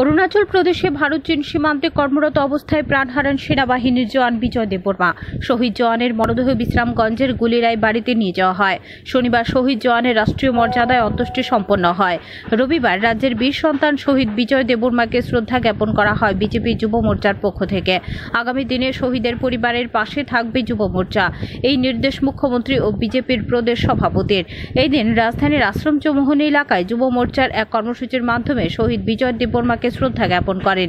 অরুণাচল প্রদেশে ভারত চীন সীমান্তে কর্মরত অবস্থায় প্রাণ হারান সেনাবাহিনীর জওয়ান বিজয় দেববর্মা। শহীদ জওয়ানের মরদেহ বিশ্রামগঞ্জের গুলিরায় বাড়িতে নিয়ে যাওয়া হয়। শনিবার শহীদ জওয়ানের রাষ্ট্রীয় মর্যাদায় অন্ত্যেষ্টি সম্পন্ন হয়। রবিবার রাজ্যের বীর সন্তান শহীদ বিজয় দেববর্মাকে শ্রদ্ধা জ্ঞাপন করা হয় বিজেপি যুব মোর্চার পক্ষ থেকে। আগামী দিনে শহীদের পরিবারের পাশে থাকবে যুব মোর্চা। এই নির্দেশ মুখ্যমন্ত্রী ও বিজেপির প্রদেশ সভাপতির। এই দিন রাজধানীর আশ্রম চৌমোহনী এলাকায় যুব মোর্চার এক কর্মসূচির মাধ্যমে শহীদ বিজয় দেববর্মাকে শ্রদ্ধা জ্ঞাপন করেন।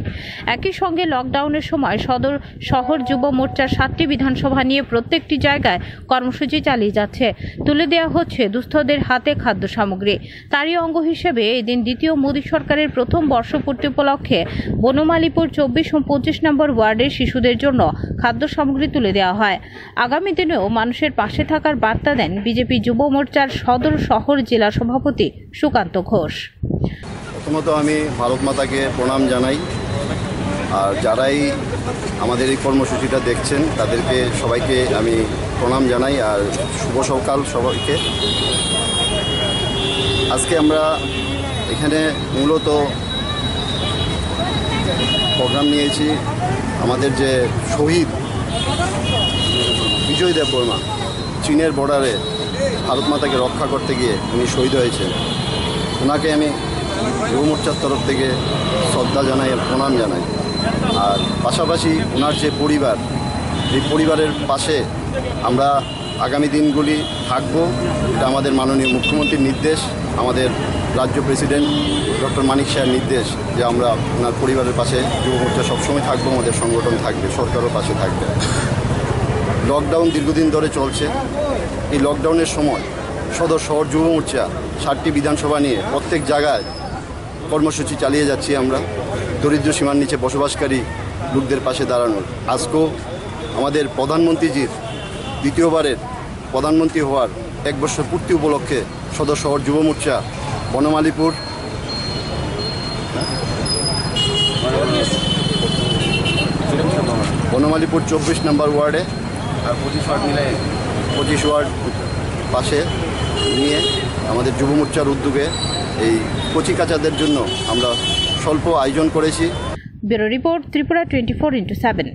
একই সঙ্গে লকডাউনের সময় সদর শহর যুব মোর্চার সাতটি বিধানসভা নিয়ে প্রত্যেকটি জায়গায় কর্মসূচি চালিয়ে যাচ্ছে। তুলে দেওয়া হচ্ছে দুস্থদের হাতে খাদ্য সামগ্রী। তারই অঙ্গ হিসেবে এদিন দ্বিতীয় মোদী সরকারের প্রথম বর্ষপূর্তি উপলক্ষে বনমালীপুর চব্বিশ ও পঁচিশ নম্বর ওয়ার্ডের শিশুদের জন্য খাদ্য সামগ্রী তুলে দেওয়া হয়। আগামী দিনেও মানুষের পাশে থাকার বার্তা দেন বিজেপি যুব মোর্চার সদর শহর জেলা সভাপতি সুকান্ত ঘোষ। প্রথমত আমি ভারত মাতাকে প্রণাম জানাই। আর যারাই আমাদের এই কর্মসূচিটা দেখছেন, তাদেরকে সবাইকে আমি প্রণাম জানাই আর শুভ সকাল সবাইকে। আজকে আমরা এখানে মূলত প্রোগ্রাম নিয়েছি আমাদের যে শহীদ বিজয় দেব বর্মা, চীনের বর্ডারে ভারত মাতাকে রক্ষা করতে গিয়ে উনি শহীদ হয়েছেন। ওনাকে আমি যুব মোর্চার তরফ থেকে শ্রদ্ধা জানাই আর প্রণাম জানাই। আর পাশাপাশি ওনার যে পরিবার, এই পরিবারের পাশে আমরা আগামী দিনগুলি থাকব, এটা আমাদের মাননীয় মুখ্যমন্ত্রীর নির্দেশ, আমাদের রাজ্য প্রেসিডেন্ট ডক্টর মানিক শাহের নির্দেশ যে আমরা ওনার পরিবারের পাশে যুব মোর্চা সবসময় থাকব, আমাদের সংগঠন থাকবে, সরকারও পাশে থাকবে। লকডাউন দীর্ঘদিন ধরে চলছে। এই লকডাউনের সময় সদর শহর যুব মোর্চা ষাটটি বিধানসভা নিয়ে প্রত্যেক জায়গায় কর্মসূচি চালিয়ে যাচ্ছি আমরা। দরিদ্র সীমার নিচে বসবাসকারী লোকদের পাশে দাঁড়ানোর। আজকেও আমাদের প্রধানমন্ত্রীজির দ্বিতীয়বারের প্রধানমন্ত্রী হওয়ার এক বছর পূর্তি উপলক্ষে সদর শহর যুব মোর্চা, বনমালীপুর বনমালীপুর চব্বিশ নম্বর ওয়ার্ডে আর পঁচিশ ওয়ার্ড মিলে পঁচিশ ওয়ার্ড পাশে নিয়ে আমাদের যুব মোর্চার উদ্যোগে এই কচিকাচাদের জন্য আমরা স্বল্প আয়োজন করেছি। Bureau report Tripura twenty four into seven.